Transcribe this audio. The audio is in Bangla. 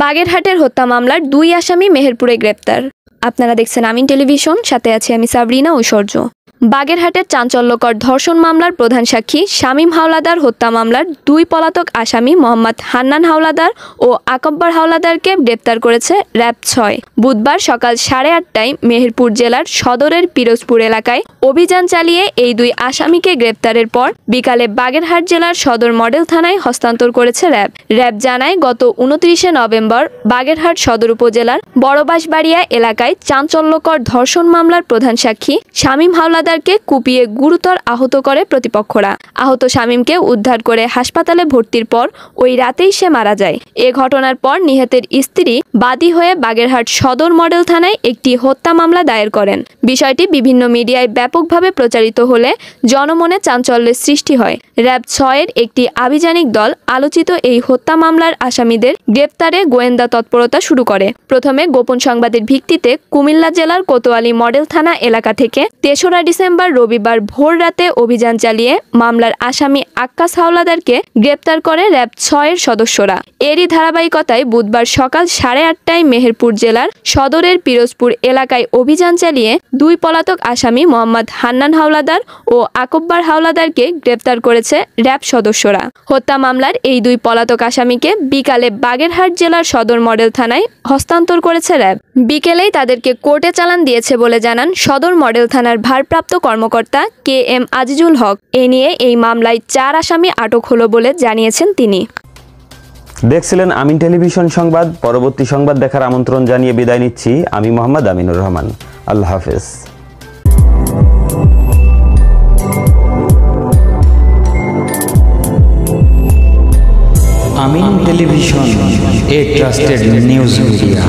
বাগেরহাটের হত্যা মামলার দুই আসামি মেহেরপুরে গ্রেপ্তার। আপনারা দেখছেন আমিন টেলিভিশন, সাথে আছি আমি সাবরিনা ঐশ্বর্য বাগেরহাটের চাঞ্চল্যকর ধর্ষণ মামলার প্রধান সাক্ষী শামীম হাওলাদার হত্যা মামলার দুই পলাতক আসামি মোহাম্মদ হান্নান হাওলাদার ও আকব্বর হাওলাদারকে গ্রেপ্তার করেছে র্যাব ছয়। বুধবার সকাল সাড়ে আটটায় মেহেরপুর জেলার সদরের পিরোজপুর এলাকায় অভিযান চালিয়ে এই দুই আসামিকে গ্রেপ্তারের পর বিকালে বাগেরহাট জেলার সদর মডেল থানায় হস্তান্তর করেছে র্যাব। র্যাব জানায়, গত উনত্রিশে নভেম্বর বাগেরহাট সদর উপজেলার বড়বাসবাড়িয়া এলাকায় চাঞ্চল্যকর ধর্ষণ মামলার প্রধান সাক্ষী শামীম হাওলাদারকে কুপিয়ে গুরুতর আহত করে প্রতিপক্ষরা। আহত শামীমকে উদ্ধার করে হাসপাতালে ভর্তির পর ওই রাতেই সে মারা যায়। এ ঘটনার পর নিহতের স্ত্রী বাদী হয়ে বাগেরহাট সদর মডেল থানায় একটি হত্যা মামলা দায়ের করেন। বিষয়টি বিভিন্ন মিডিয়ায় ব্যাপকভাবে প্রচারিত হলে জনমনে চাঞ্চল্যের সৃষ্টি হয়। র্যাব ছয়ের একটি আভিযানিক দল আলোচিত এই হত্যা মামলার আসামিদের গ্রেপ্তারে গোয়েন্দা তৎপরতা শুরু করে। প্রথমে গোপন সংবাদের ভিত্তিতে কুমিল্লা জেলার কোতোয়ালি মডেল থানা এলাকা থেকে তেসরা ডিসেম্বর রবিবার ভোর রাতে অভিযান চালিয়ে মামলার আসামি আক্কাস হাওলাদারকে গ্রেপ্তার করে র্যাব ছয়ের সদস্যরা। এরই ধারাবাহিকতায় বুধবার সকাল সাড়ে আটটায় মেহেরপুর জেলার সদরের পিরোজপুর এলাকায় অভিযান চালিয়ে দুই পলাতক আসামি মোহাম্মদ হান্নান হাওলাদার ও আকব্বার হাওলাদারকে গ্রেপ্তার করেছে র্যাব সদস্যরা। হত্যা মামলার এই দুই পলাতক আসামিকে বিকালে বাগেরহাট জেলার সদর মডেল থানায় হস্তান্তর করেছে র্যাব। বিকেলেই তাদেরকে কোর্টে চালান দিয়েছে বলে জানান সদর মডেল থানার ভারপ্রাপ্ত কর্মকর্তা কে এম আজিজুল হক। এ নিয়ে এই মামলায় চার আসামি আটক হলো বলে জানিয়েছেন তিনি। দেখছিলেন আমিন টেলিভিশন সংবাদ। পরবর্তী সংবাদ দেখার আমন্ত্রণ জানিয়ে বিদায় নিচ্ছি আমি মোহাম্মদ আমিনুর রহমান। আল্লাহ হাফেজ। Amin television a trusted news media.